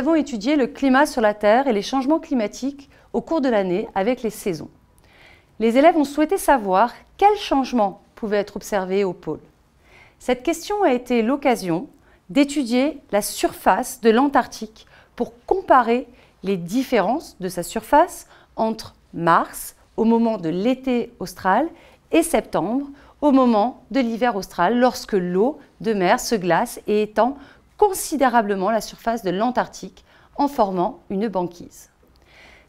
avons étudié le climat sur la Terre et les changements climatiques au cours de l'année avec les saisons. Les élèves ont souhaité savoir quels changements pouvaient être observés au pôle. Cette question a été l'occasion d'étudier la surface de l'Antarctique pour comparer les différences de sa surface entre mars, au moment de l'été austral, et septembre, au moment de l'hiver austral, lorsque l'eau de mer se glace et étend considérablement la surface de l'Antarctique en formant une banquise.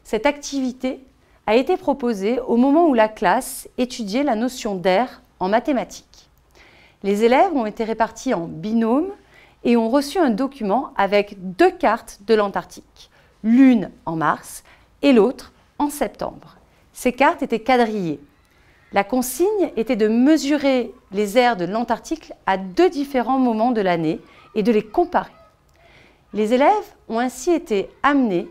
Cette activité a été proposée au moment où la classe étudiait la notion d'air en mathématiques. Les élèves ont été répartis en binômes et ont reçu un document avec deux cartes de l'Antarctique, l'une en mars et l'autre en septembre. Ces cartes étaient quadrillées. La consigne était de mesurer les airs de l'Antarctique à deux différents moments de l'année et de les comparer. Les élèves ont ainsi été amenés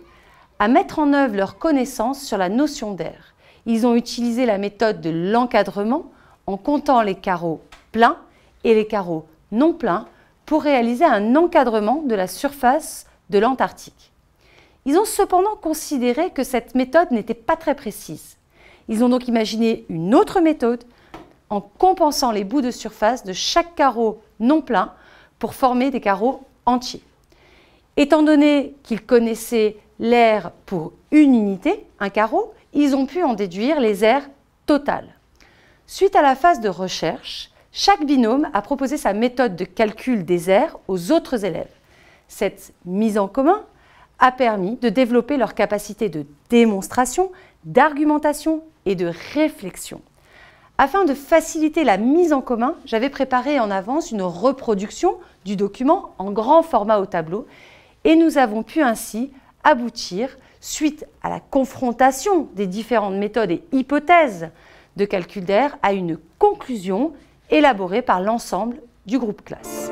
à mettre en œuvre leurs connaissances sur la notion d'air. Ils ont utilisé la méthode de l'encadrement en comptant les carreaux pleins et les carreaux non pleins pour réaliser un encadrement de la surface de l'Antarctique. Ils ont cependant considéré que cette méthode n'était pas très précise. Ils ont donc imaginé une autre méthode en compensant les bouts de surface de chaque carreau non plein pour former des carreaux entiers. Étant donné qu'ils connaissaient l'air pour une unité, un carreau, ils ont pu en déduire les aires totales. Suite à la phase de recherche, chaque binôme a proposé sa méthode de calcul des aires aux autres élèves. Cette mise en commun a permis de développer leur capacité de démonstration, d'argumentation et de réflexion. Afin de faciliter la mise en commun, j'avais préparé en avance une reproduction du document en grand format au tableau et nous avons pu ainsi aboutir, suite à la confrontation des différentes méthodes et hypothèses de calcul d'air, à une conclusion élaborée par l'ensemble du groupe classe.